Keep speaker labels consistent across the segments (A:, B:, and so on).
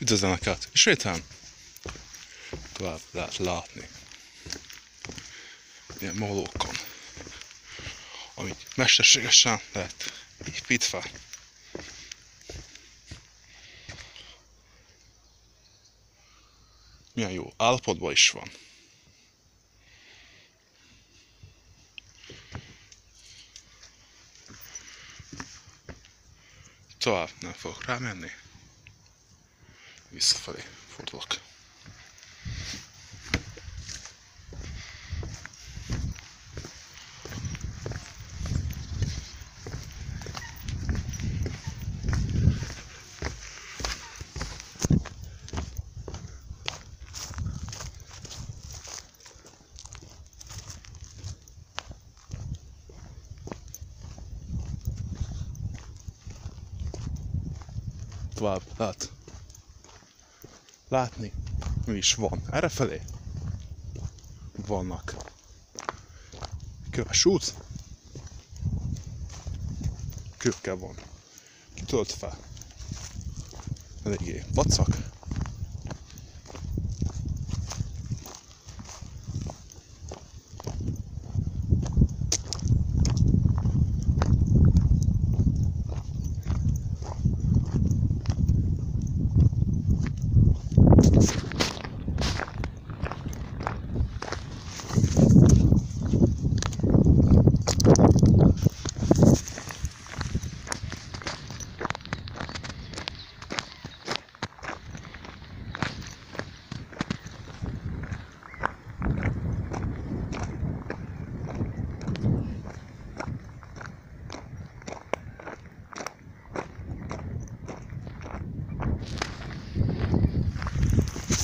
A: Üdvözlöm Neked! Ismételem tovább lehet látni ilyen molókon, amit mesterségesen lehet építve. Milyen jó állapotban is van. Tovább nem fogok rámenni. Visszafelé fordulok. tovább lehet látni, mi is van. Errefelé vannak. Köves út, kőkkel van. Kitöltve, eléggé vacak,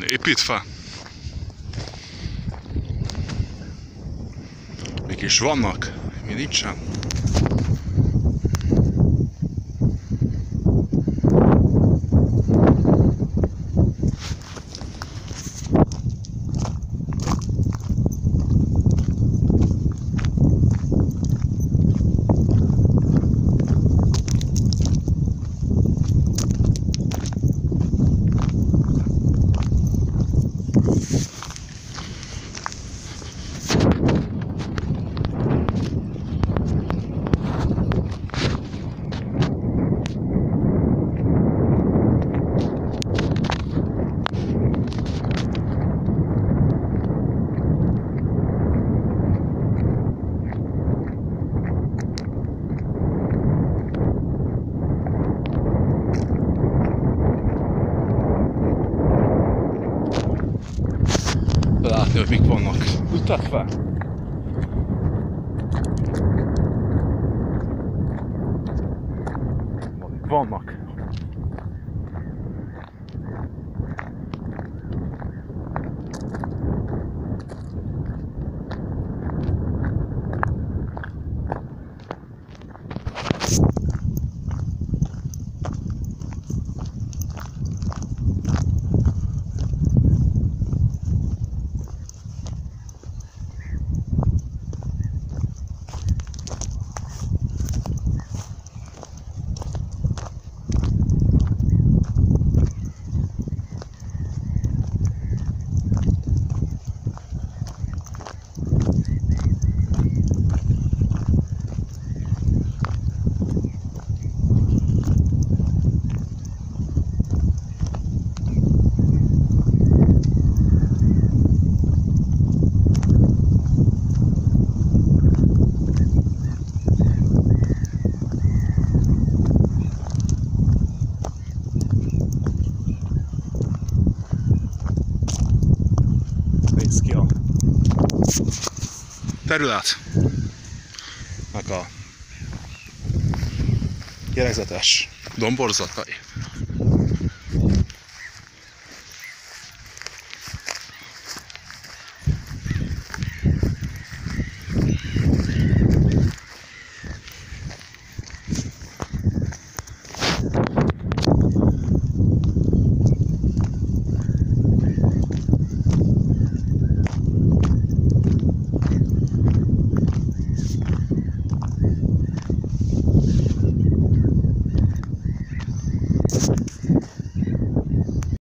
A: van építve. Mik is vannak, mi nincsen. Látni, hogy mik vannak ütetve. Vannak. Néz ki a terület. a jellegzetes domborzatai.